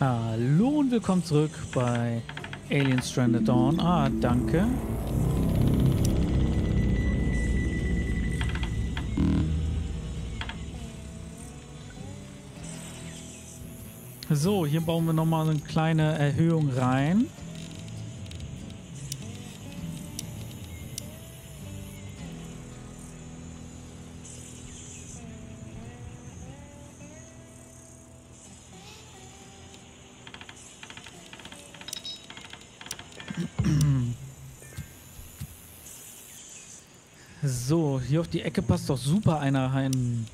Hallo und willkommen zurück bei Alien Stranded Dawn. Ah, danke. So, hier bauen wir nochmal eine kleine Erhöhung rein. Hier auf die Ecke passt doch super einer rein.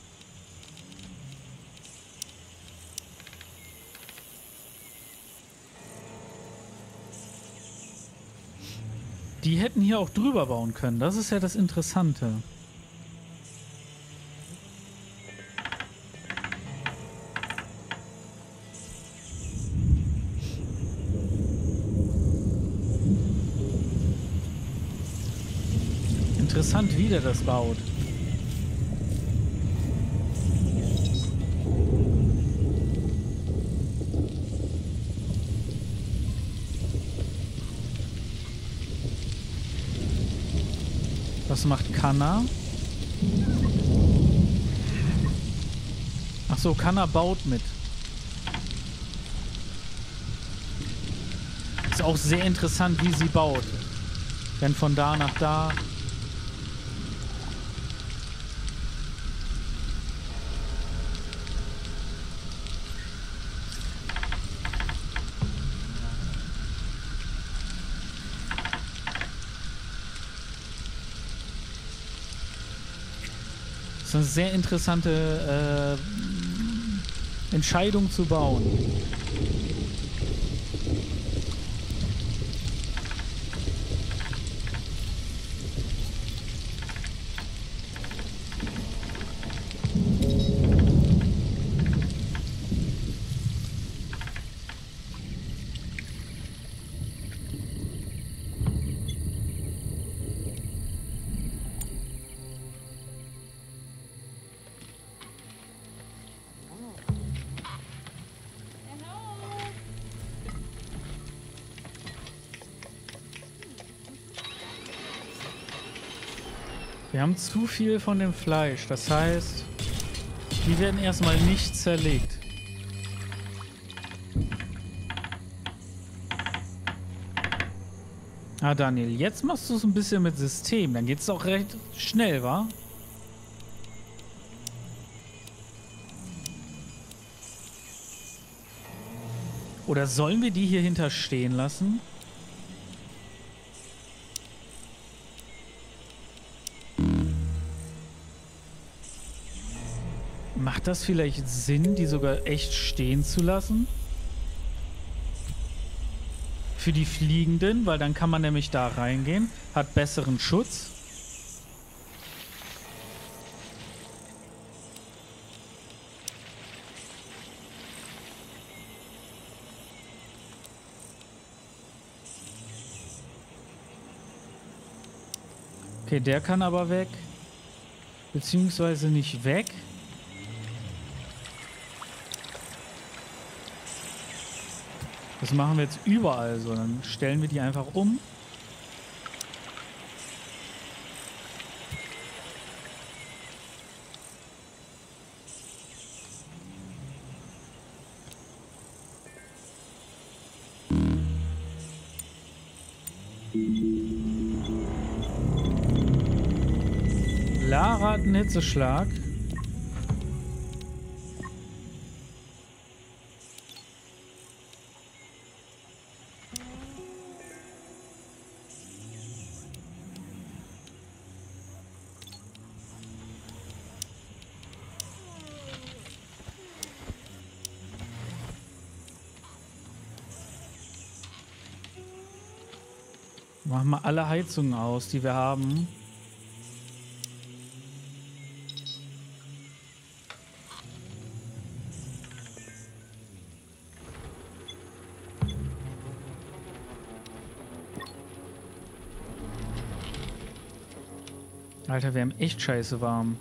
Die hätten hier auch drüber bauen können. Das ist ja das Interessante. Interessant, wie der das baut. Was macht Kanna? Ach so, Kanna baut mit. Ist auch sehr interessant, wie sie baut. Denn von da nach da ist eine sehr interessante äh, Entscheidung zu bauen. Wir haben zu viel von dem Fleisch. Das heißt, die werden erstmal nicht zerlegt. Ah, Daniel, jetzt machst du es ein bisschen mit System. Dann geht es auch recht schnell, wa? Oder sollen wir die hier hinterstehen lassen? Macht das vielleicht Sinn, die sogar echt stehen zu lassen? Für die Fliegenden, weil dann kann man nämlich da reingehen, hat besseren Schutz. Okay, der kann aber weg. Beziehungsweise nicht weg. Das machen wir jetzt überall so. Dann stellen wir die einfach um. Lara hat einen Hitzeschlag. Wir alle Heizungen aus, die wir haben. Alter, wir haben echt scheiße warm.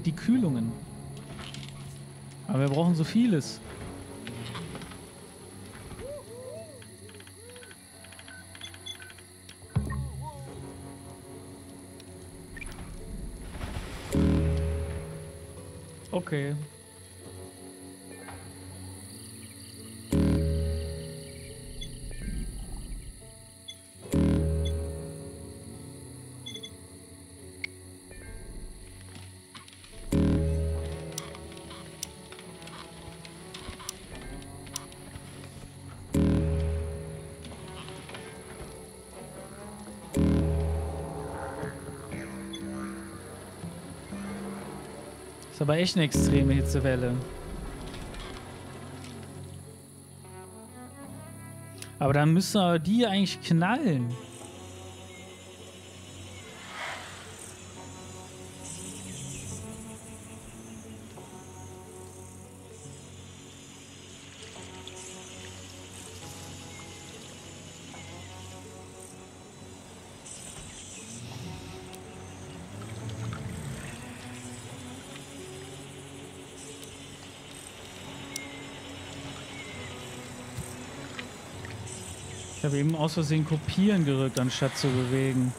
Unbedingt die Kühlungen. Aber wir brauchen so vieles. Okay. Ist aber echt eine extreme Hitzewelle. Aber dann müsste die eigentlich knallen. Habe eben aus Versehen kopieren gerückt, anstatt zu bewegen.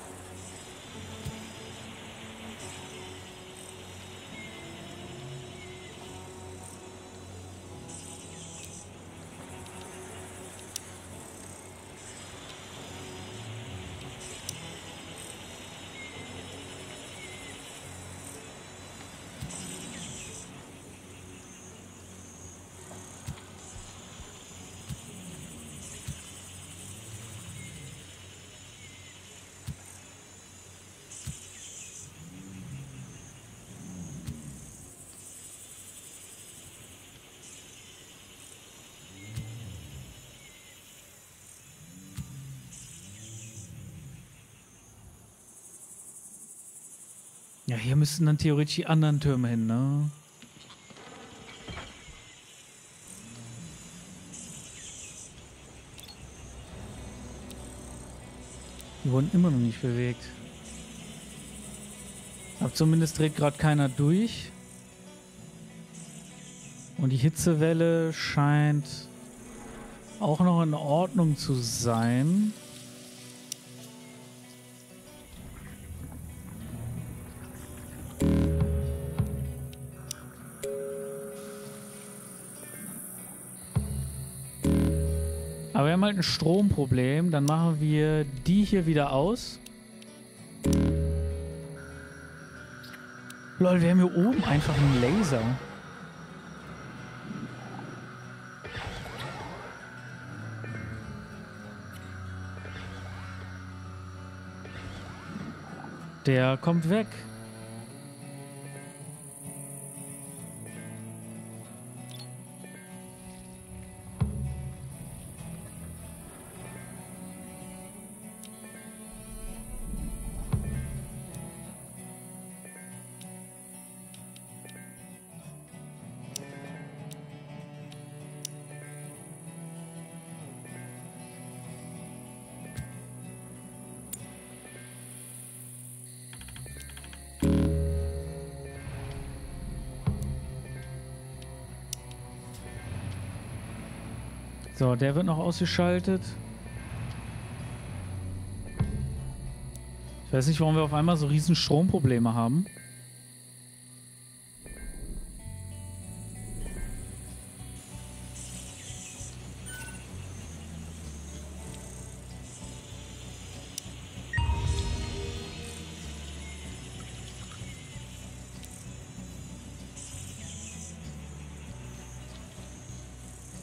Ja, hier müssten dann theoretisch die anderen Türme hin, ne? Die wurden immer noch nicht bewegt. Aber zumindest dreht gerade keiner durch. Und die Hitzewelle scheint auch noch in Ordnung zu sein. Ein Stromproblem. Dann machen wir die hier wieder aus. Lol, wir haben hier oben einfach einen Laser. Der kommt weg. So, der wird noch ausgeschaltet. Ich weiß nicht, warum wir auf einmal so riesen Stromprobleme haben.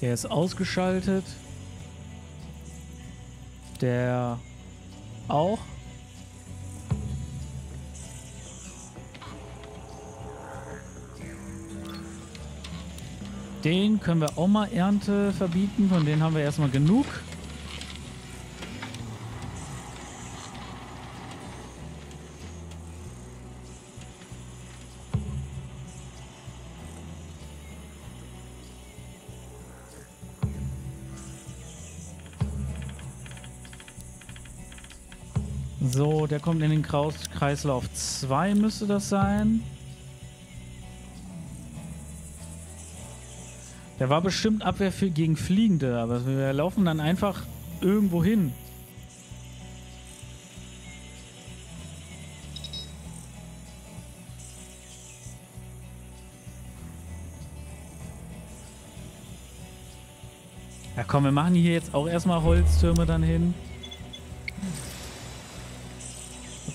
Der ist ausgeschaltet. Der auch. Den können wir auch mal Ernte verbieten. Von denen haben wir erstmal genug. der kommt in den Kraus Kreislauf 2, müsste das sein. Der war bestimmt Abwehr für, gegen Fliegende, aber wir laufen dann einfach irgendwo hin. Ja komm, wir machen hier jetzt auch erstmal Holztürme dann hin.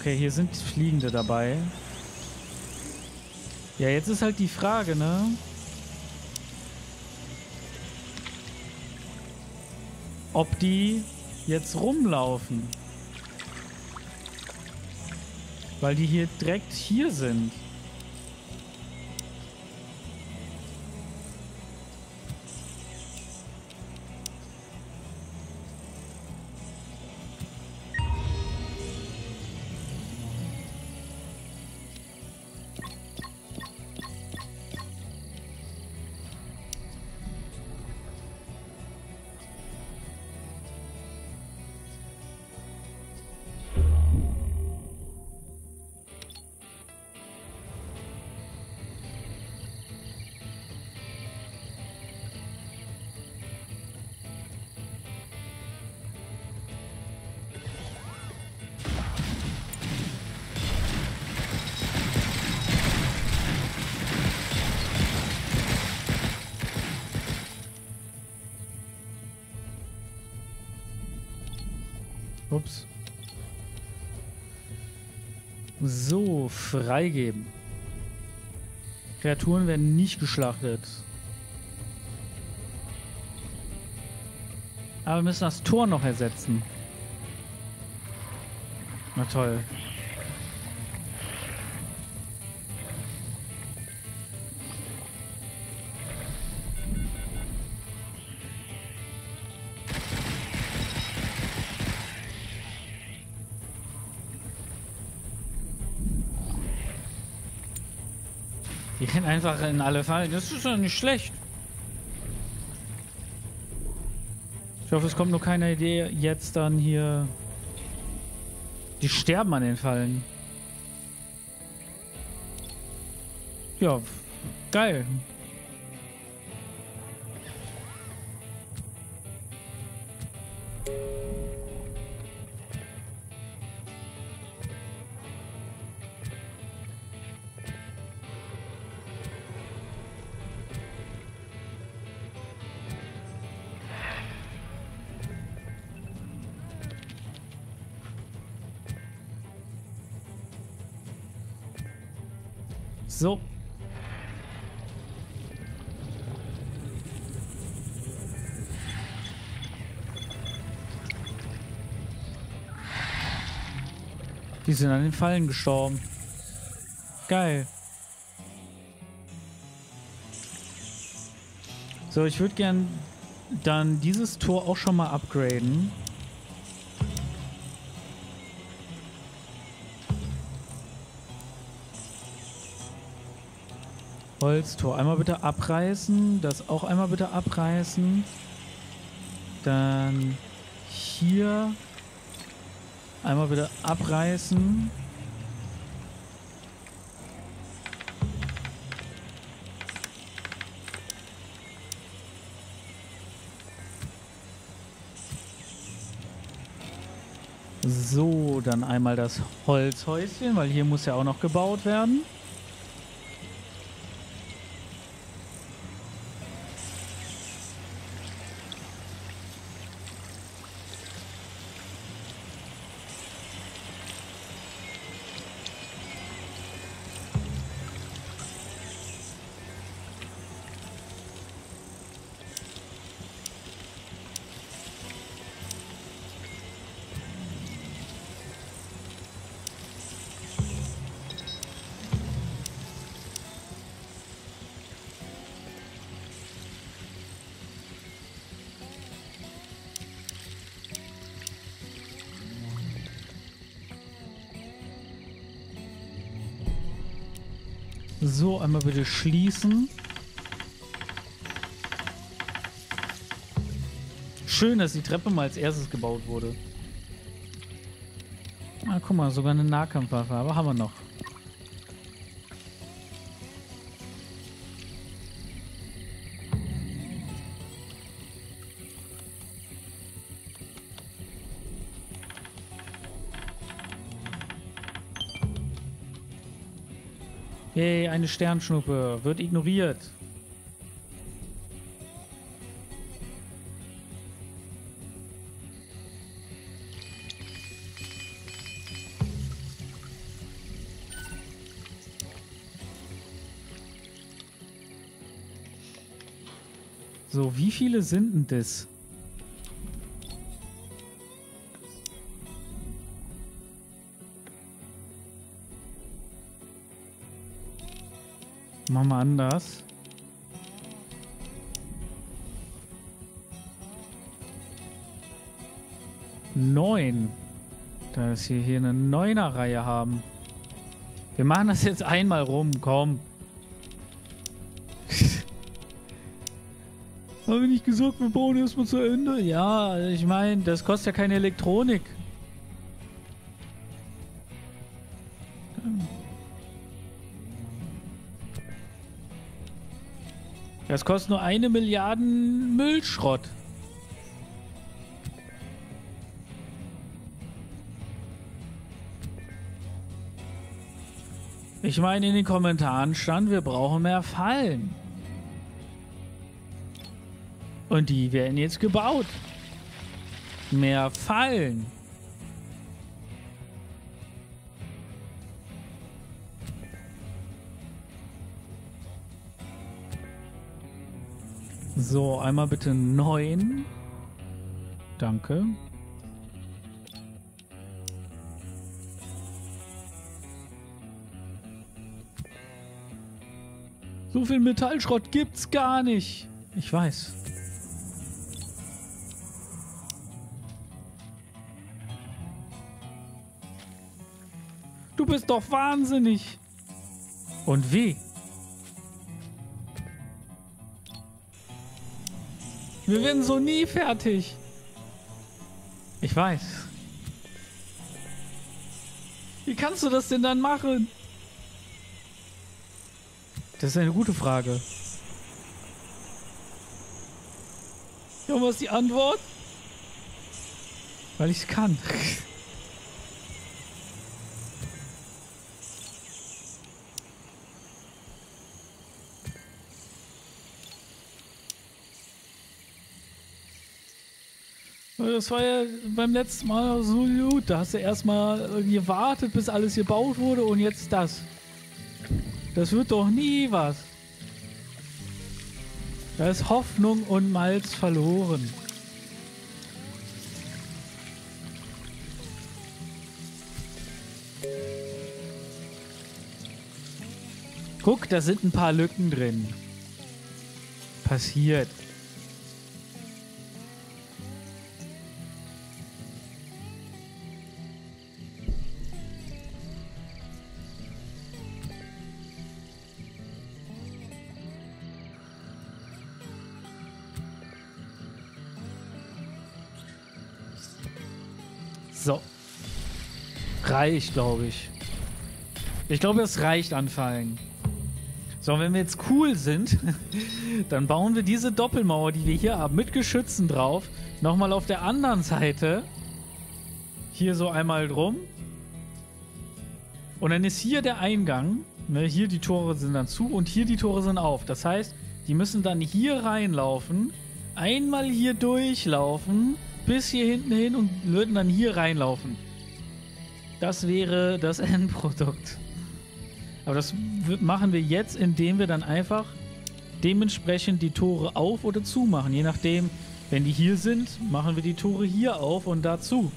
Okay, hier sind Fliegende dabei. Ja, jetzt ist halt die Frage, ne? Ob die jetzt rumlaufen. Weil die hier direkt hier sind. Ups. So, freigeben. Kreaturen werden nicht geschlachtet. Aber wir müssen das Tor noch ersetzen. Na toll. Einfach in alle Fallen. Das ist doch nicht schlecht. Ich hoffe, es kommt nur keine Idee jetzt dann hier. Die sterben an den Fallen. Ja, geil. So. Die sind an den Fallen gestorben. Geil. So, ich würde gern dann dieses Tor auch schon mal upgraden. Holztor. Einmal bitte abreißen. Das auch einmal bitte abreißen. Dann hier einmal bitte abreißen. So, dann einmal das Holzhäuschen, weil hier muss ja auch noch gebaut werden. So, einmal bitte schließen. Schön, dass die Treppe mal als erstes gebaut wurde. Ah, guck mal, sogar eine Nahkampfwaffe, aber haben wir noch. Hey, eine Sternschnuppe. Wird ignoriert. So, wie viele sind denn das? Machen wir anders. Neun. Dass wir hier eine Neuner-Reihe haben. Wir machen das jetzt einmal rum, komm. Haben wir nicht gesagt, wir bauen erstmal zu Ende? Ja, ich meine, das kostet ja keine Elektronik. Das kostet nur eine Milliarden Müllschrott. Ich meine, in den Kommentaren stand, wir brauchen mehr Fallen. Und die werden jetzt gebaut. Mehr Fallen. So, einmal bitte neun. Danke. So viel Metallschrott gibt's gar nicht. Ich weiß. Du bist doch wahnsinnig. Und wie? Wir werden so nie fertig. Ich weiß. Wie kannst du das denn dann machen? Das ist eine gute Frage. Ja, was ist die Antwort? Weil ich es kann. Das war ja beim letzten Mal so gut. Da hast du erstmal gewartet, bis alles gebaut wurde und jetzt das. Das wird doch nie was. Da ist Hoffnung und Malz verloren. Guck, da sind ein paar Lücken drin. Passiert. Reicht, glaube ich. Ich glaube, es reicht an Fallen. So, wenn wir jetzt cool sind, dann bauen wir diese Doppelmauer, die wir hier haben, mit Geschützen drauf, nochmal auf der anderen Seite. Hier so einmal drum. Und dann ist hier der Eingang. Ne, hier die Tore sind dann zu und hier die Tore sind auf. Das heißt, die müssen dann hier reinlaufen, einmal hier durchlaufen bis hier hinten hin und würden dann hier reinlaufen. Das wäre das Endprodukt. Aber das machen wir jetzt, indem wir dann einfach dementsprechend die Tore auf oder zu machen. Je nachdem, wenn die hier sind, machen wir die Tore hier auf und da zu.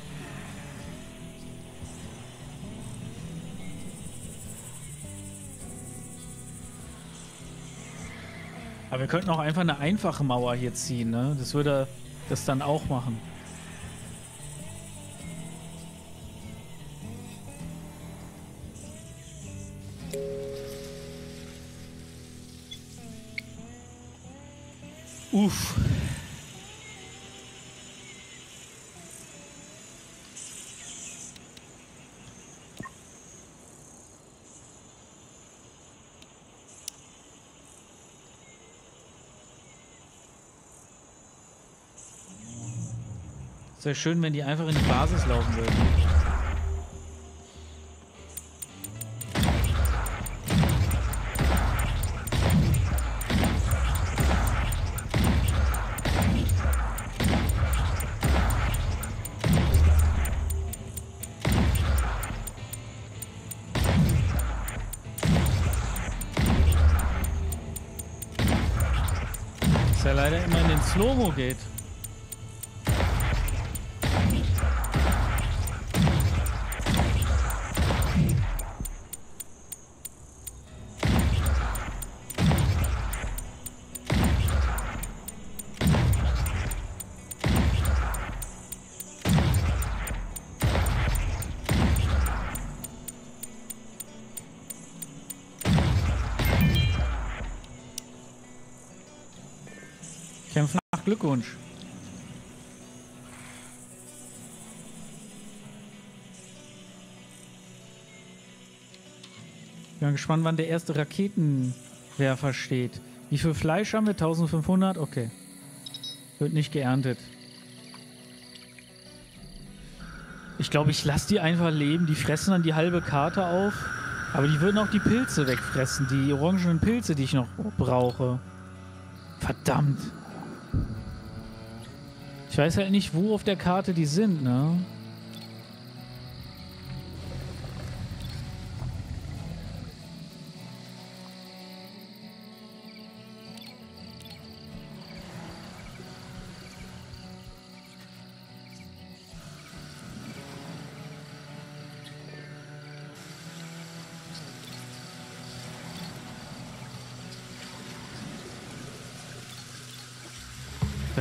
Aber wir könnten auch einfach eine einfache Mauer hier ziehen, ne? Das würde das dann auch machen. Uff. Sehr schön, wenn die einfach in die Basis laufen würden. Slow-Mo geht. Glückwunsch. Ich bin gespannt, wann der erste Raketenwerfer steht. Wie viel Fleisch haben wir? 1500? Okay. Wird nicht geerntet. Ich glaube, ich lasse die einfach leben. Die fressen dann die halbe Karte auf. Aber die würden auch die Pilze wegfressen. Die orangenen Pilze, die ich noch brauche. Verdammt. Ich weiß halt nicht, wo auf der Karte die sind, ne?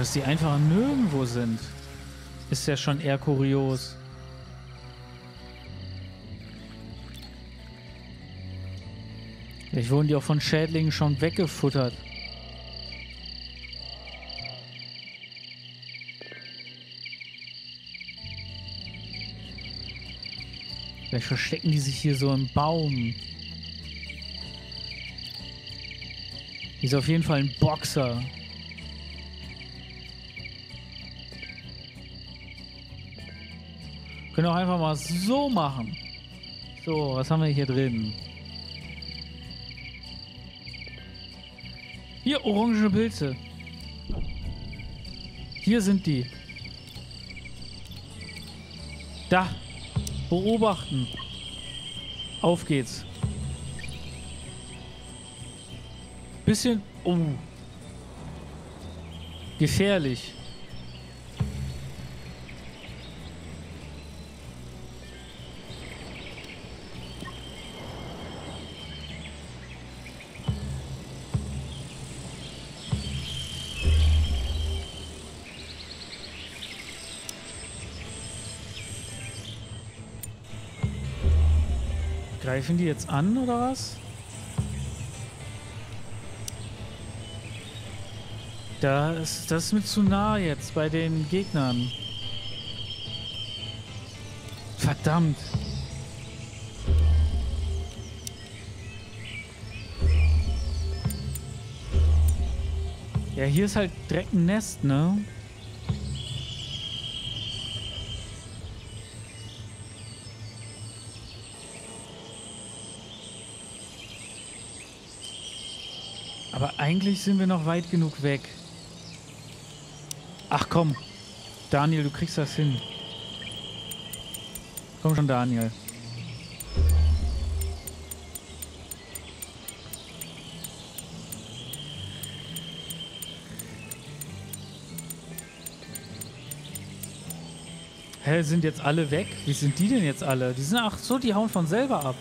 Dass die einfach nirgendwo sind, ist ja schon eher kurios. Vielleicht wurden die auch von Schädlingen schon weggefuttert. Vielleicht verstecken die sich hier so im Baum. Hier ist auf jeden Fall ein Boxer. Können auch einfach mal so machen. So, was haben wir hier drin? Hier, orange Pilze. Hier sind die. Da. Beobachten. Auf geht's. Bisschen... Oh. Gefährlich. Greifen die jetzt an, oder was? Das, das ist mir zu nah jetzt bei den Gegnern. Verdammt. Ja, hier ist halt direkt ein Nest, ne? Aber eigentlich sind wir noch weit genug weg. Ach komm. Daniel, du kriegst das hin. Komm schon, Daniel. Hä, sind jetzt alle weg? Wie sind die denn jetzt alle? Die sind, ach so, die hauen von selber ab.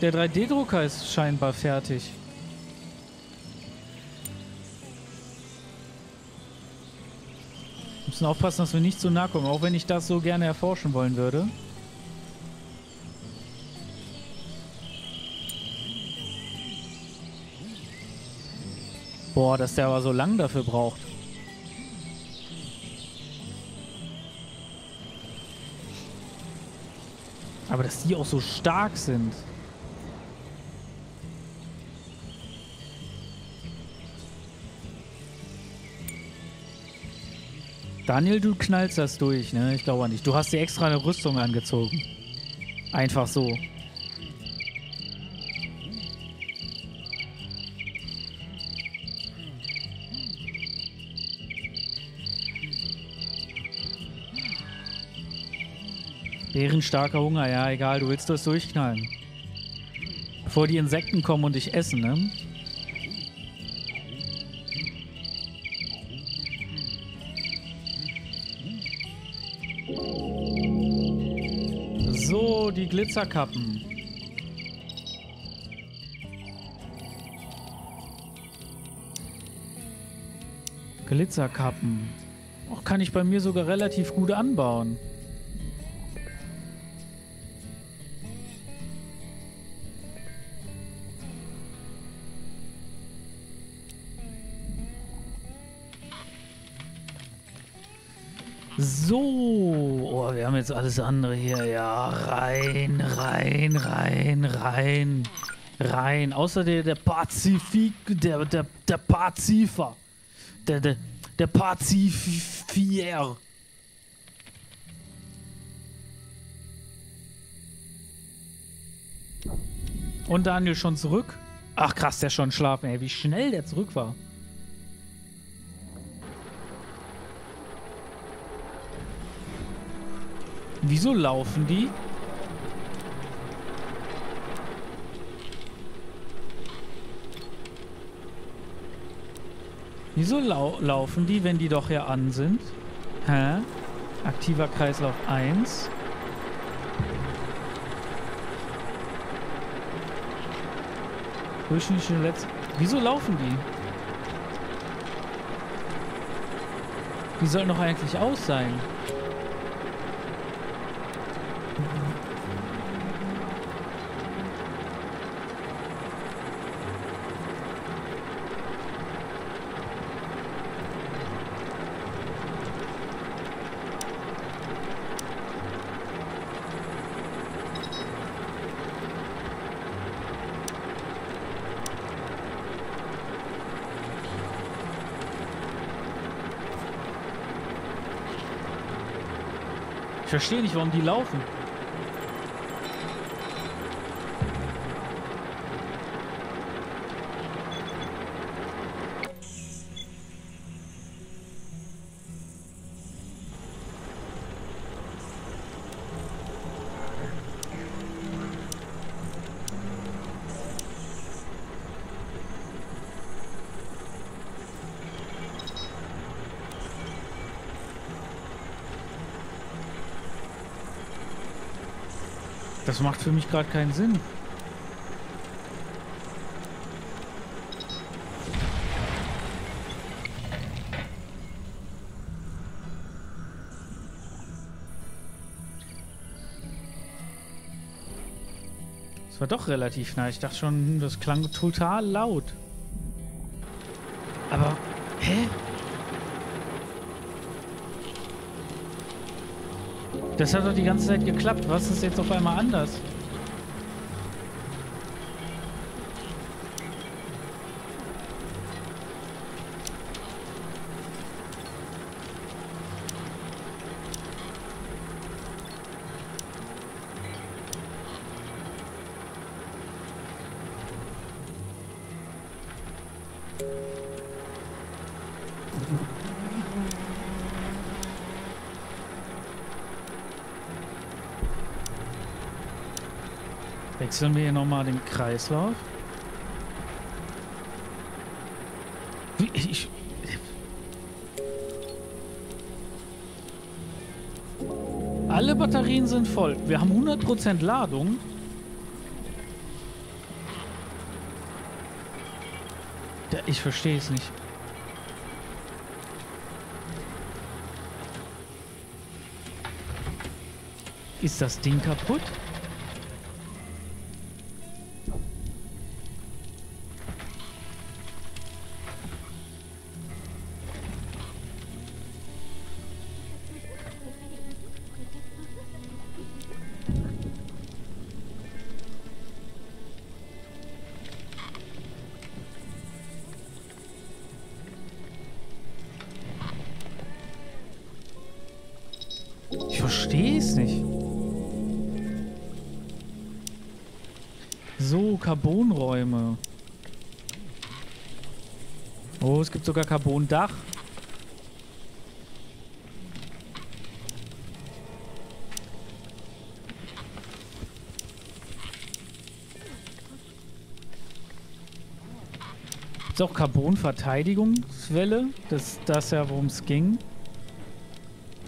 Der 3D-Drucker ist scheinbar fertig. Wir müssen aufpassen, dass wir nicht zu nah kommen, auch wenn ich das so gerne erforschen wollen würde. Boah, dass der aber so lang dafür braucht. Aber dass die auch so stark sind. Daniel, du knallst das durch, ne? Ich glaube nicht. Du hast dir extra eine Rüstung angezogen. Einfach so. Bärenstarker Hunger, ja, egal, du willst das durchknallen. Bevor die Insekten kommen und dich essen, ne? Die Glitzerkappen. Glitzerkappen. Auch kann ich bei mir sogar relativ gut anbauen. So, haben jetzt alles andere hier. Ja, rein, rein, rein, rein, rein. Außer der, der Pazifik, der, der, der Pazifer. Der, der, der Pazifier. Und Daniel schon zurück? Ach krass, der schon schlafen, ey. Wie schnell der zurück war. Wieso laufen die? Wieso lau laufen die, wenn die doch hier an sind? Hä? Aktiver Kreislauf 1. Durchschnittliche Letz... Wieso laufen die? Die sollten doch eigentlich aus sein. Ich verstehe nicht, warum die laufen. Das macht für mich gerade keinen Sinn. Das war doch relativ nah. Ich dachte schon, das klang total laut. Aber, hä? Das hat doch die ganze Zeit geklappt. Was ist jetzt auf einmal anders? Wechseln wir hier nochmal den Kreislauf. Wie, ich, alle Batterien sind voll. Wir haben 100% Ladung. Ich verstehe es nicht. Ist das Ding kaputt? sogar Carbon-Dach. Ist auch Carbon-Verteidigungswelle? Das ist das ja, worum es ging.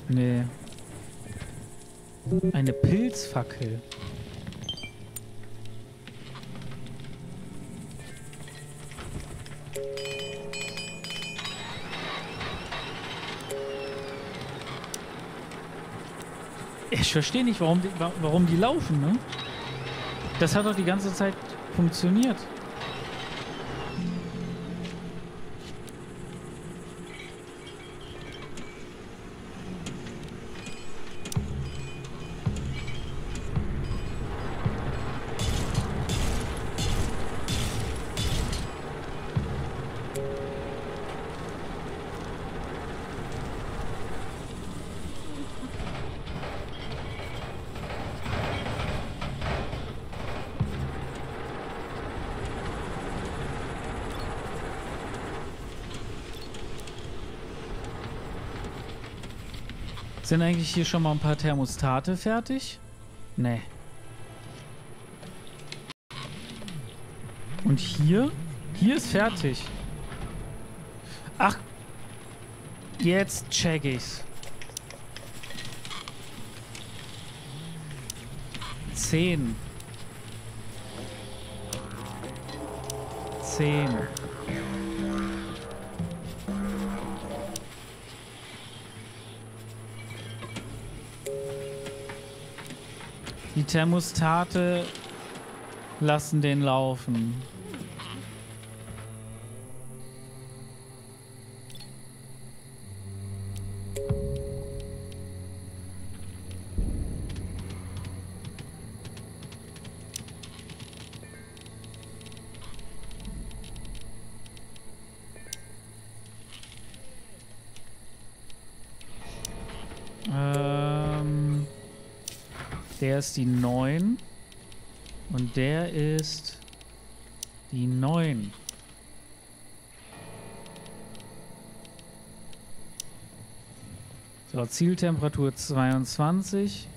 Nee. Eine Pilzfackel. Ich verstehe nicht, warum die, warum die laufen, ne? Das hat doch die ganze Zeit funktioniert. Sind eigentlich hier schon mal ein paar Thermostate fertig? Nee. Und hier? Hier ist fertig. Ach. Jetzt check ich's. Zehn. Zehn. Die Thermostate lassen den laufen. Ist die 9. Und der ist die 9. So, Zieltemperatur 22.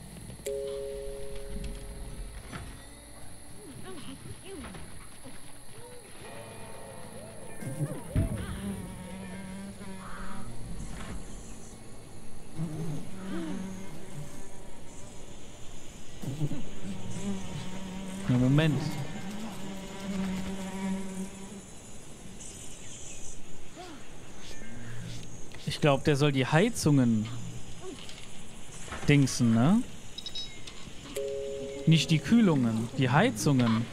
glaube, der soll die Heizungen dingsen, ne? Nicht die Kühlungen, die Heizungen.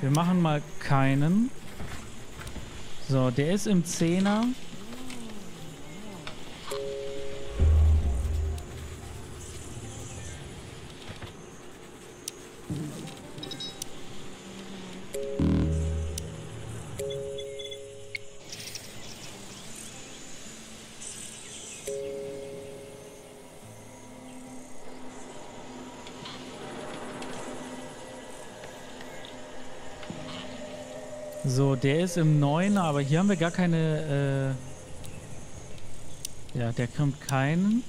Wir machen mal keinen. So, der ist im Zehner. So, der ist im 9, aber hier haben wir gar keine. Äh ja, der kommt keinen.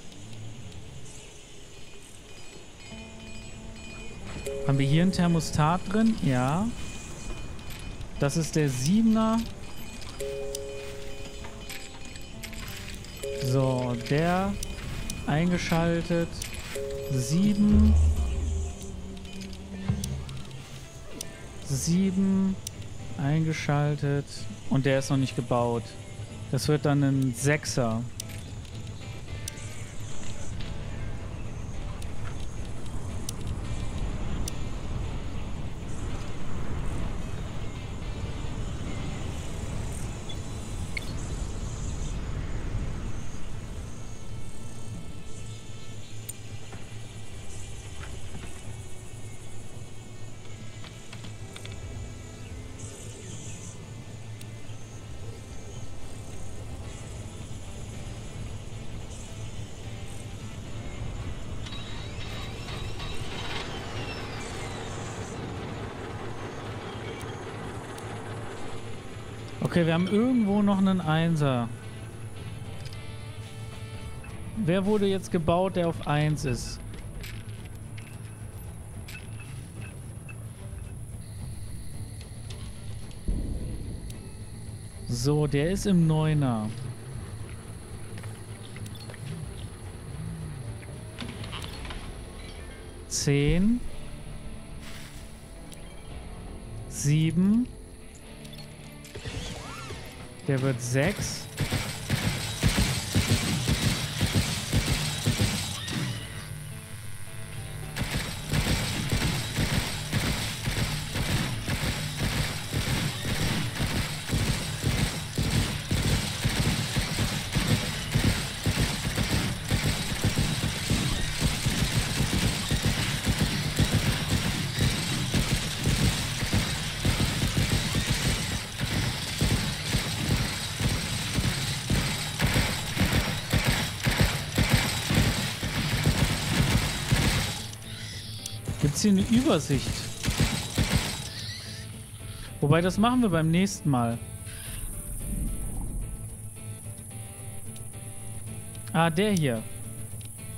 Haben wir hier ein Thermostat drin? Ja. Das ist der 7er. So, der eingeschaltet. 7. 7 eingeschaltet und der ist noch nicht gebaut. Das wird dann ein Sechser. Okay, wir haben irgendwo noch einen Einser. wer wurde jetzt gebaut, der auf 1 ist? So, der ist im Neuner. Zehn. Sieben. Der wird 6. jetzt hier eine Übersicht. Wobei, das machen wir beim nächsten Mal. Ah, der hier.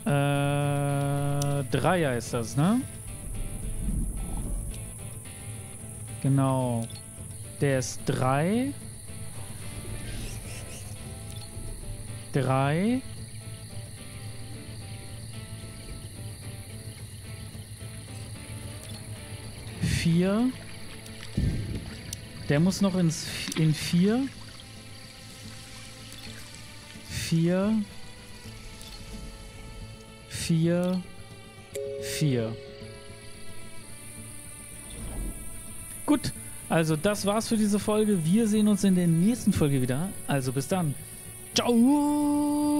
Äh, Dreier ist das, ne? Genau. Der ist drei. Drei. Vier. Der muss noch ins in vier. Vier. Vier. Vier. Gut, also das war's für diese Folge. Wir sehen uns in der nächsten Folge wieder. Also bis dann. Ciao!